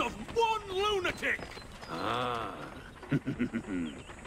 of one lunatic! Ah.